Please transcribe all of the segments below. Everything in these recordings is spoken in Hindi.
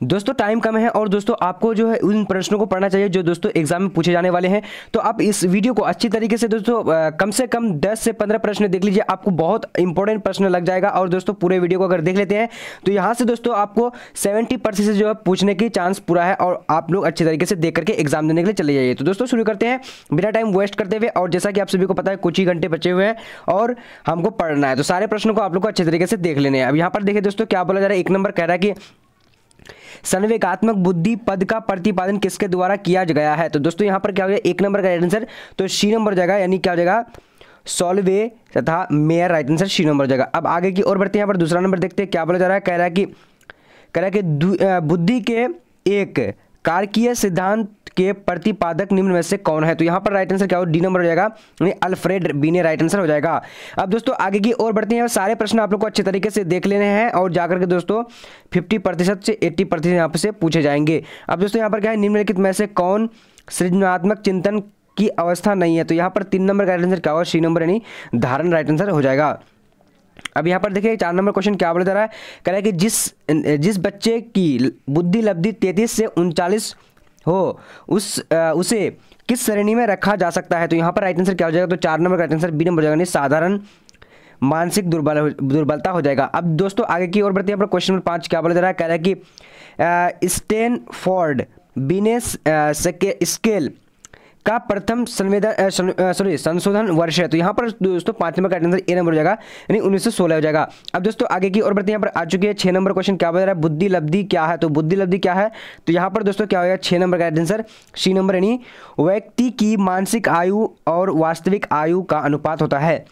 दोस्तों टाइम कम है और दोस्तों, आपको जो है उन प्रश्नों को पढ़ना चाहिए जो दोस्तों एग्ज़ाम में पूछे जाने वाले हैं। तो आप इस वीडियो को अच्छी तरीके से दोस्तों कम से कम 10 से 15 प्रश्न देख लीजिए, आपको बहुत इंपॉर्टेंट प्रश्न लग जाएगा। और दोस्तों, पूरे वीडियो को अगर देख लेते हैं तो यहाँ से दोस्तों, आपको सेवेंटी परसेंट जो है पूछने की चांस पूरा है और आप लोग अच्छी तरीके से देख करके एग्ज़ाम देने के लिए चले जाइए। तो दोस्तों, शुरू करते हैं। बिना टाइम वेस्ट करते हुए, और जैसा कि आप सभी को पता है, कुछ ही घंटे बचे हुए हैं और हमको पढ़ना है। तो सारे प्रश्नों को आप लोग को अच्छे तरीके से देख लेने हैं। अब यहाँ पर देखिए दोस्तों, क्या बोला जा रहा है? एक नंबर कह रहा है कि संवेगात्मक बुद्धि पद का प्रतिपादन किसके द्वारा किया गया है? तो दोस्तों, यहाँ पर क्या हो जाएगा एक नंबर का राइट आंसर तो सी नंबर जाएगा, यानी क्या हो जाएगा? सॉल्वे तथा मेयर राइट आंसर सी नंबर जाएगा। अब आगे की ओर बढ़ते हैं, यहाँ पर दूसरा नंबर देखते हैं, क्या बोला जा रहा है? कह रहा है कि कह रहा है कि बुद्धि के एक कारकीय सिद्धांत के प्रतिपादक निम्न में से कौन है? तो यहाँ पर राइट आंसर क्या हो? डी नंबर हो जाएगा। अल्फ्रेड बीने राइट आंसर हो जाएगा। अब दोस्तों, आगे की ओर बढ़ते हैं। सारे प्रश्न आप लोग को अच्छे तरीके से देख लेने हैं और जाकर के दोस्तों 50 प्रतिशत से 80 प्रतिशत यहाँ से पूछे जाएँगे। अब दोस्तों, यहाँ पर क्या है? निम्नलिखित में से कौन सृजनात्मक चिंतन की अवस्था नहीं है? तो यहाँ पर तीन नंबर का राइट आंसर क्या होगा? सी नंबर यानी धारण राइट आंसर हो जाएगा। अब यहाँ पर देखिए, चार नंबर क्वेश्चन क्या बोला जा रहा है? कह रहा है कि जिस जिस बच्चे की बुद्धि लब्धि तैतीस से उनचालीस हो उस आ, उसे किस श्रेणी में रखा जा सकता है? तो यहाँ पर राइट आंसर क्या हो जाएगा? तो चार नंबर का राइट आंसर बी नंबर हो जाएगा। साधारण मानसिक दुर्बल दुर्बलता हो जाएगा। अब दोस्तों आगे की ओर बढ़ते हैं। क्वेश्चन नंबर पाँच क्या बोला जा रहा है? कह रहा है कि स्टेन फोर्ड बिनेस स्केल का प्रथम संवेदन सॉरी संशोधन वर्ष है। तो यहाँ पर दोस्तों पाँच नंबर का आंसर ए नंबर हो जाएगा, यानी उन्नीस सौ सोलह हो जाएगा। अब दोस्तों आगे की और बढ़ते यहाँ पर आ चुकी है छह नंबर क्वेश्चन, क्या बता रहा है? बुद्धि लब्धि क्या है? तो बुद्धि लब्धि क्या है? तो यहाँ पर दोस्तों क्या होगा छह नंबर का आंसर सी नंबर, यानी व्यक्ति की मानसिक आयु और वास्तविक आयु का अनुपात होता है।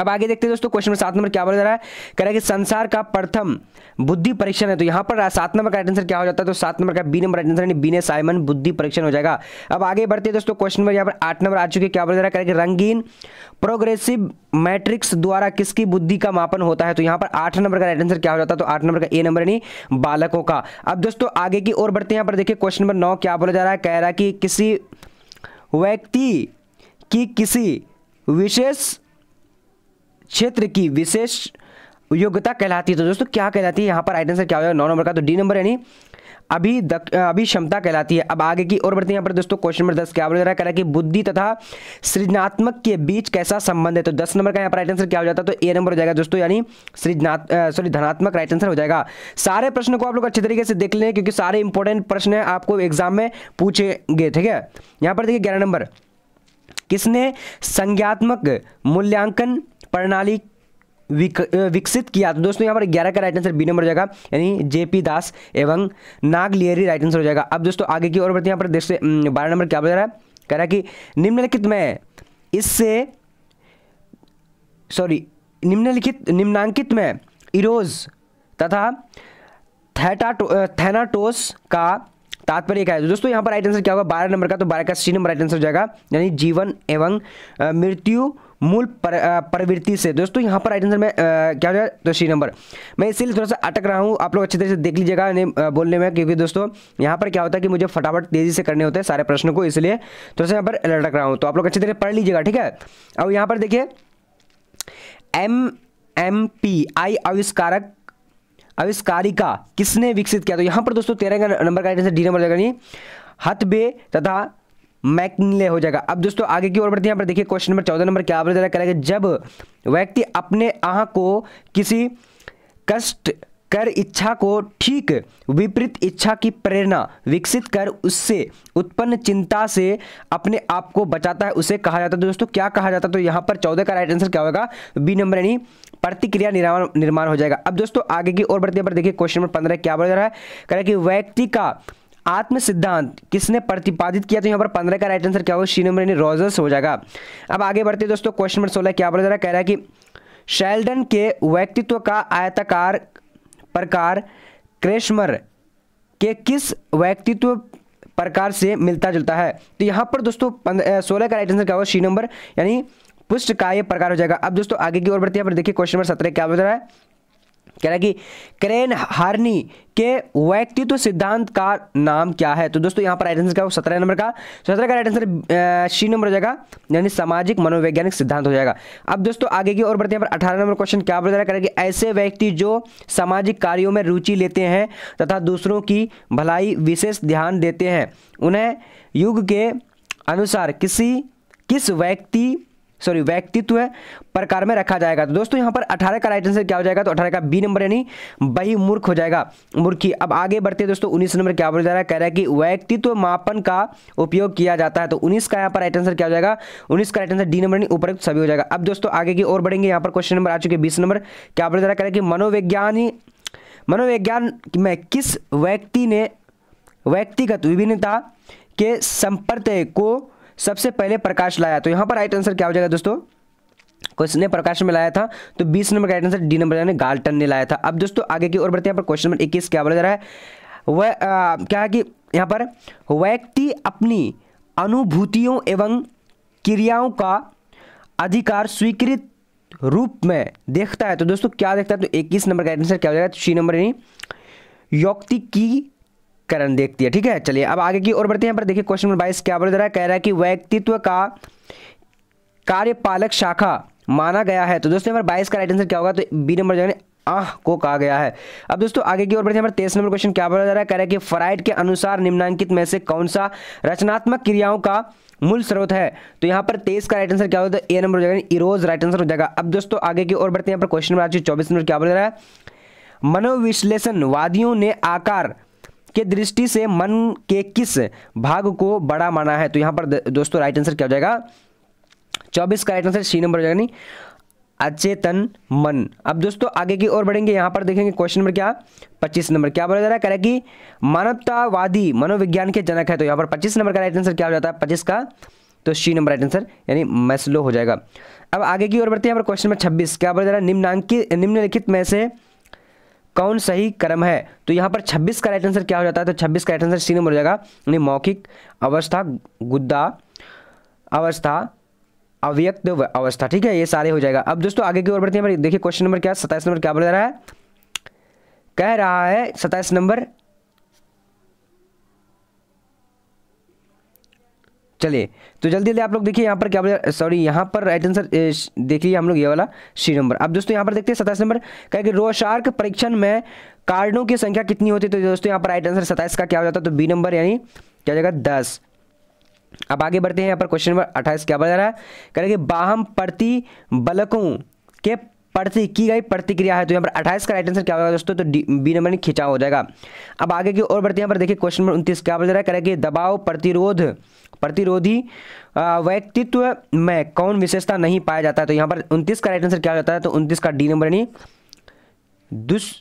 अब आगे देखते हैं दोस्तों क्वेश्चन सात नंबर क्या बोला जा रहा है? कह रहा है कि संसार का प्रथम बुद्धि परीक्षण है। तो यहाँ पर सात नंबर का आंसर क्या हो जाता है? तो सात नंबर का बी नंबर आंसर यानी बी ने साइमन बुद्धि परीक्षण हो जाएगा। अब आगे बढ़ते हैं दोस्तों क्वेश्चन नंबर यहाँ पर आठ नंबर आ चुके क्या बोला जा रहा है? कि रंगीन प्रोग्रेसिव मैट्रिक्स द्वारा किसकी बुद्धि का मापन होता है? तो यहाँ पर आठ नंबर का राइट आंसर क्या हो जाता है? तो आठ नंबर का ए नंबर यानी बालकों का। अब दोस्तों, आगे की ओर बढ़ते हैं। यहाँ पर देखिए क्वेश्चन नंबर नौ क्या बोला जा रहा है? कह रहा है कि किसी व्यक्ति की किसी विशेष क्षेत्र की विशेष योग्यता कहलाती है। तो दोस्तों क्या कहलाती है? यहाँ पर राइट आंसर क्या हो जाएगा नौ नंबर का तो डी नंबर यानी अभी दक, अभी क्षमता कहलाती है। अब आगे की और बढ़ते हैं। यहाँ पर दोस्तों क्वेश्चन नंबर दस क्या बोल रहा है? कि बुद्धि तथा सृजनात्मक के बीच कैसा संबंध है? तो दस नंबर का यहाँ पर राइट आंसर क्या हो जाता है? तो ए नंबर हो जाएगा दोस्तों यानी सृजनात् सॉरी धनात्मक राइट आंसर हो जाएगा। सारे प्रश्न को आप लोग अच्छे तरीके से देख लें क्योंकि सारे इंपॉर्टेंट प्रश्न आपको एग्ज़ाम में पूछेंगे ठीक है? यहाँ पर देखिए ग्यारह नंबर किसने संज्ञात्मक मूल्यांकन प्रणाली विक, विकसित किया। तो दोस्तों यहाँ पर ग्यारह का राइट आंसर बी नंबर हो जाएगा यानी जेपी दास एवं नागलियरी राइट आंसर हो जाएगा। अब दोस्तों आगे की ओर बढ़ते हैं यहाँ पर देखते बारह नंबर क्या बता रहा है? कह रहा है कि निम्नलिखित में इससे सॉरी निम्नलिखित निम्नांकित में इरोज तथा थैटा थैनाटोस का तात्पर्य क्या है? तो दोस्तों यहाँ पर राइट आंसर क्या होगा? बारह नंबर का तो बारह का सी नंबर राइट आंसर हो जाएगा यानी जीवन एवं मृत्यु मूल पर, प्रवृत्ति से। दोस्तों यहाँ पर राइट आंसर में क्या हो? जाए तो सी नंबर। मैं इसीलिए थोड़ा सा अटक रहा हूँ। आप लोग अच्छी तरह से देख लीजिएगा बोलने में क्योंकि दोस्तों यहाँ पर क्या होता है कि मुझे फटाफट तेज़ी से करने होते हैं सारे प्रश्नों को इसलिए थोड़ा सा यहाँ पर अटक रहा हूँ। तो आप लोग अच्छी तरह पढ़ लीजिएगा ठीक है? अब यहाँ पर देखिए। एम एम पी आई आविष्कारक आविष्कारिका किसने विकसित किया? तो यहाँ पर दोस्तों तेरह का नंबर का डी नंबर जाएगा नहीं। हथबे तथा मैकले हो जाएगा। अब दोस्तों, आगे की ओर बढ़ते हैं। यहाँ पर देखिए क्वेश्चन नंबर चौदह नंबर क्या बोला करेगा जब व्यक्ति अपने आह को किसी कष्ट कर इच्छा को ठीक, विपरीत इच्छा की प्रेरणा विकसित कर उससे उत्पन्न चिंता से अपने आप को बचाता है, उसे कहा जाता है। दोस्तों, क्या कहा जाता है? तो यहाँ पर चौदह का राइट आंसर क्या होगा? बी नंबर यानी प्रतिक्रिया निर्माण निर्माण हो जाएगा। अब दोस्तों, आगे की ओर बढ़ते पर देखिए क्वेश्चन नंबर पंद्रह क्या बोल रहा है? कह रहा कि व्यक्ति का आत्म सिद्धांत किसने प्रतिपादित किया? तो यहाँ पर पंद्रह का राइट आंसर क्या होगा? सी नंबर यानी रोजर्स हो जाएगा। अब आगे बढ़ते दोस्तों क्वेश्चन नंबर सोलह, क्या बोला जा रहा है? कह रहा है कि शेल्डन के व्यक्तित्व का आयताकार प्रकार क्रेशमर के किस व्यक्तित्व प्रकार से मिलता जुलता है? तो यहाँ पर दोस्तों सोलह का राइट आंसर क्या होगा? सी नंबर यानी पुष्ट का ये प्रकार हो जाएगा। अब दोस्तों, आगे की ओर बढ़ते हैं। पर देखिए क्वेश्चन नंबर सत्रह, क्या बता रहा है? कह रहा कि क्रेन हार्नी के व्यक्तित्व सिद्धांत का नाम क्या है? तो दोस्तों, यहाँ पर राइट आंसर क्या सत्रह नंबर का, सत्रह का राइट आंसर सी नंबर हो जाएगा, यानी सामाजिक मनोवैज्ञानिक सिद्धांत हो जाएगा। अब दोस्तों, आगे की ओर बढ़ते हैं पर अठारह नंबर क्वेश्चन क्या बता रहा है कि ऐसे व्यक्ति जो सामाजिक कार्यों में रुचि लेते हैं तथा दूसरों की भलाई विशेष ध्यान देते हैं, उन्हें युग के अनुसार किसी, किस व्यक्ति सॉरी, व्यक्तित्व प्रकार में रखा जाएगा। तो दोस्तों, यहाँ पर 18 का राइट आंसर क्या हो जाएगा? तो 18 का बी नंबर यानी वही मूर्ख हो जाएगा। मूर्खी। अब आगे बढ़ते हैं दोस्तों 19 नंबर क्या बोला जा रहा है? कह रहा है कि व्यक्तित्व मापन का उपयोग किया जाता है। तो 19 का यहाँ पर राइट आंसर क्या हो जाएगा? 19 का राइट आंसर डी नंबर यानी उपयुक्त सभी हो जाएगा। अब दोस्तों, आगे की ओर बढ़ेंगे। यहाँ पर क्वेश्चन नंबर आ चुके बीस नंबर क्या बोला जा रहा है? कह रहा है कि मनोविज्ञान मनोविज्ञान में किस व्यक्ति ने व्यक्तिगत विभिन्नता के संपर्क को सबसे पहले प्रकाश लाया। तो यहाँ पर राइट आंसर क्या हो जाएगा दोस्तों? क्वेश्चन ने प्रकाश में लाया था तो 20 नंबर का राइट आंसर डी नंबर यानी गाल्टन ने लाया था। अब दोस्तों आगे की ओर बढ़ते हैं पर क्वेश्चन नंबर 21 क्या बोला जा रहा है? वह क्या है कि यहाँ पर व्यक्ति अपनी अनुभूतियों एवं क्रियाओं का अधिकार स्वीकृत रूप में देखता है। तो दोस्तों क्या देखता है? तो इक्कीस नंबर का आंसर क्या हो जाएगा? सी नंबर यानी योक्ति की करण देखती है ठीक है? चलिए, अब आगे की ओर बढ़ते हैं, पर देखिए क्वेश्चन नंबर बाईस क्या बोल रहा है? कह रहा है कि व्यक्तित्व का कार्यपालक शाखा माना गया है। तो दोस्तों नंबर बाईस का राइट आंसर क्या होगा? तो बी नंबर जो है, आह, को कहा गया है। अब दोस्तों, आगे की ओर बढ़ते हैं तेईस नंबर क्वेश्चन क्या बोला जा रहा है? कह रहा है कि फ्राइड के अनुसार निम्नांकित में से कौन सा रचनात्मक क्रियाओं का मूल स्रोत है? तो यहाँ पर तेईस का राइट आंसर क्या होगा? तो ए नंबर हो जाएगा इरोज राइट आंसर हो जाएगा। अब दोस्तों, आगे की ओर बढ़ते हैं, पर क्वेश्चन नंबर आज चौबीस नंबर क्या बोल रहा है? मनोविश्लेषणवादियों ने आकार के दृष्टि से मन के किस भाग को बड़ा माना है? तो यहाँ पर दोस्तों राइट आंसर क्या हो जाएगा? चौबीस का राइट आंसर सी नंबर हो जाएगा नहीं अचेतन मन। अब दोस्तों, आगे की ओर बढ़ेंगे, यहाँ पर देखेंगे क्वेश्चन नंबर क्या? पच्चीस नंबर क्या बोला जा रहा है? कह कि मानवतावादी मनोविज्ञान के जनक है। तो यहाँ पर पच्चीस नंबर का राइट आंसर क्या हो जाता है? पच्चीस का तो सी नंबर राइट आंसर यानी मैस्लो हो जाएगा। अब आगे की ओर बढ़ते हैं, यहाँ पर क्वेश्चन नंबर छब्बीस। क्या बोला जा रहा है? निम्नांकित, निम्नलिखित में से कौन सही क्रम है? तो यहाँ पर 26 का राइट आंसर क्या हो जाता है? तो 26 का राइट आंसर सी नंबर हो जाएगा। यानी मौखिक अवस्था, गुद्दा, अवस्था, अव्यक्त अवस्था। ठीक है, ये सारे हो जाएगा। अब दोस्तों, आगे की ओर बढ़ते हैं। देखिए क्वेश्चन नंबर क्या सताइस नंबर क्या बोल रहा है? कह रहा है सताइस नंबर चलिए तो जल्दी जल्दी आप लोग देखिए यहाँ पर क्या सॉरी यहाँ पर राइट आंसर देखिए हम लोग ये वाला सी नंबर अब दोस्तों यहाँ पर देखते हैं सताइस नंबर क्या कि रोशार्क परीक्षण में कार्डों की संख्या कितनी होती है? तो दोस्तों यहाँ पर राइट आंसर सताइस का क्या हो जाता है? तो बी नंबर यानी क्या जाएगा? दस। अब आगे बढ़ते हैं, यहाँ पर क्वेश्चन नंबर अट्ठाईस क्या बता रहा है? करेंगे बाहम प्रति बलकों के प्रति, की गई प्रतिक्रिया है। तो यहाँ पर अट्ठाईस का राइट आंसर क्या होगा दोस्तों? तो बी नंबर खिंचा हो जाएगा। अब आगे की ओर बढ़ते हैं। पर देखिए क्वेश्चन नंबर उनतीस क्या बोल रहा है? करेंगे दबाव, प्रतिरोध, प्रतिरोधी व्यक्तित्व में कौन विशेषता नहीं पाया जाता? है तो यहाँ पर उनतीस का राइट आंसर क्या हो जाता है? तो उनतीस का डी नंबर यानी दुष्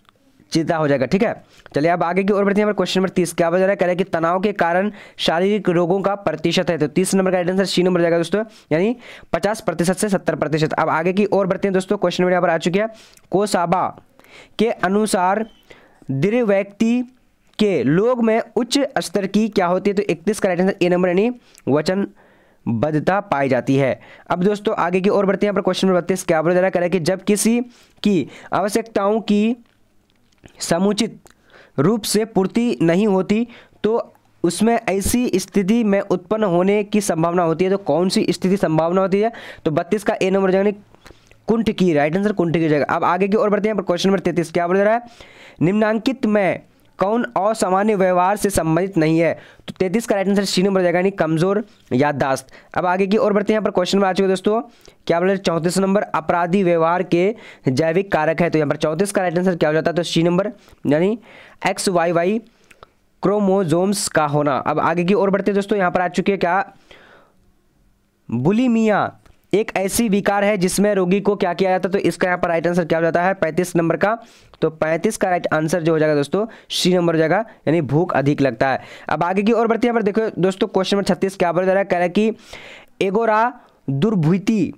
चिंता हो जाएगा, ठीक है? चलिए, अब आगे की ओर बढ़ते हैं क्वेश्चन नंबर तीस। क्या बता रहा है कह रहे हैं कि तनाव के कारण शारीरिक रोगों का प्रतिशत है। तो तीस नंबर का आंसर सी नंबर जाएगा दोस्तों, यानी पचास प्रतिशत से सत्तर प्रतिशत। अब आगे की ओर बढ़ते हैं दोस्तों क्वेश्चन नंबर यहाँ पर आ चुके हैं। कोसाबा के अनुसार दृढ़ व्यक्ति के लोग में उच्च स्तर की क्या होती है? तो इकतीस का राइट आंसर ए नंबर, यानी वचन बद्धता पाई जाती है। अब दोस्तों, आगे की ओर बढ़ते हैं पर क्वेश्चन नंबर बत्तीस। क्या बोला जा रहा है कि जब किसी की आवश्यकताओं की समुचित रूप से पूर्ति नहीं होती तो उसमें ऐसी स्थिति में उत्पन्न होने की संभावना होती है। तो कौन सी स्थिति संभावना होती है? तो बत्तीस का ए नंबर जाएगा कुंठ की, राइट आंसर कुंठ की जगह अब आगे की ओर बढ़ते हैं, पर क्वेश्चन नंबर तैतीस क्या बोल रहा है? निम्नांकित में कौन असामान्य व्यवहार से संबंधित नहीं है? तो तैतीस का राइट आंसर सी नंबर जाएगा, यानी कमज़ोर, याददाश्त। अब आगे की ओर बढ़ते हैं, यहाँ पर क्वेश्चन में आ चुके दोस्तों। क्या बोले चौंतीस नंबर अपराधी व्यवहार के जैविक कारक है। तो यहाँ पर चौंतीस का राइट आंसर क्या हो जाता है? तो सी नंबर, यानी एक्स वाई वाई क्रोमोजोम्स का होना। अब आगे की ओर बढ़ते हैं दोस्तों, यहाँ पर आ चुके क्या? बुलीमिया। एक ऐसी विकार है जिसमें रोगी को क्या किया जाता है? तो इसका यहाँ पर राइट आंसर क्या हो जाता है? पैंतीस नंबर का। तो पैंतीस का राइट आंसर जो हो जाएगा दोस्तों सी नंबर हो जाएगा, यानी भूख अधिक लगता है। अब आगे की ओर बढ़ते हैं पर देखो दोस्तों क्वेश्चन नंबर छत्तीस क्या बोला जा रहा है? कह रहा है कि एगोरा दुर्भूति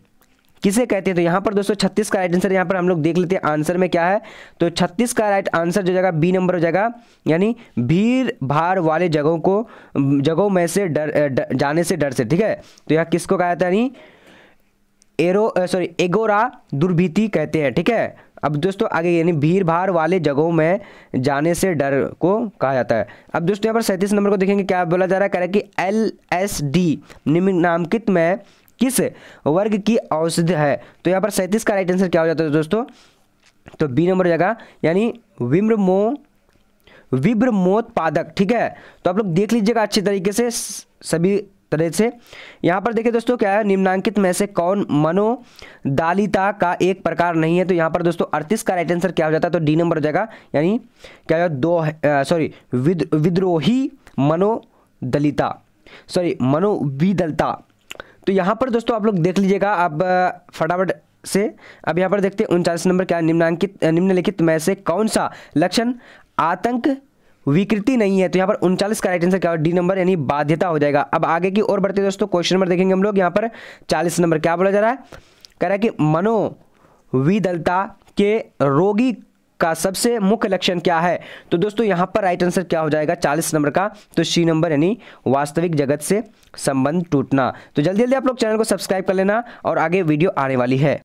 किसे कहते हैं? तो यहाँ पर दोस्तों, छत्तीस का राइट आंसर यहाँ पर हम लोग देख लेते हैं आंसर में क्या है? तो छत्तीस का राइट आंसर जो जाएगा बी नंबर हो जाएगा, यानी भीड़ भाड़ वाले जगहों को, जगहों में से डर जाने से डर से, ठीक है? तो यहाँ किसको कहा जाता है? यानी एरो सॉरी एगोरा दुर्भीति कहते हैं, ठीक है? अब दोस्तों, आगे यानी भीड़ भाड़ वाले जगहों में जाने से डर को कहा जाता है। अब दोस्तों, यहाँ पर सैंतीस नंबर को देखेंगे, क्या बोला जा रहा है? कह रहा है कि एल एस डी निम्नांकित में किस वर्ग की औषधि है? तो यहाँ पर सैंतीस का राइट आंसर क्या हो जाता है दोस्तों? तो बी नंबर जगह यानी विम्रमो विब्रमोत्पादक ठीक है? तो आप लोग देख लीजिएगा अच्छे तरीके से, सभी तरह से। यहाँ पर देखिए दोस्तों क्या है, निम्नांकित में से कौन मनोदालिता का एक प्रकार नहीं है? तो यहाँ पर दोस्तों अड़तीस का राइट आंसर क्या हो जाता है? तो डी नंबर हो जाएगा, यानी क्या हो दो सॉरी विद, विद्रोही मनोदलिता। सॉरी मनोविदलता। तो यहाँ पर दोस्तों आप लोग देख लीजिएगा, अब फटाफट से, अब यहाँ पर देखते हैं उनचालीस नंबर क्या निम्नांकित, निम्नलिखित में से कौन सा लक्षण आतंक विकृति नहीं है तो यहाँ पर उनचालीस का राइट आंसर क्या डी नंबर यानी बाध्यता हो जाएगा। अब आगे की ओर बढ़ते दोस्तों क्वेश्चन नंबर देखेंगे हम लोग। यहाँ पर चालीस नंबर क्या बोला जा रहा है? कह रहा है कि मनोविदलता के रोगी का सबसे मुख्य लक्षण क्या है? तो दोस्तों, यहाँ पर राइट आंसर क्या हो जाएगा? चालीस नंबर का। तो सी नंबर यानी वास्तविक जगत से संबंध टूटना। तो जल्दी जल्दी आप लोग चैनल को सब्सक्राइब कर लेना और आगे वीडियो आने वाली है।